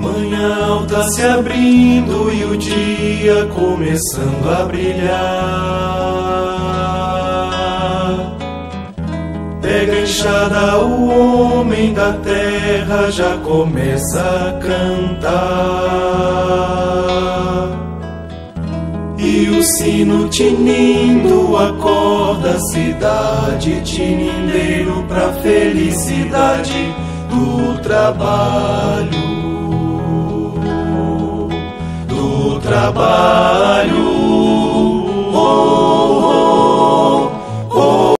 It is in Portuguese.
Manhã está se abrindo e o dia começando a brilhar. Pega enxada, o homem da terra já começa a cantar. E o sino tinindo acorda a cidade, tinindeiro pra felicidade do trabalho, do trabalho.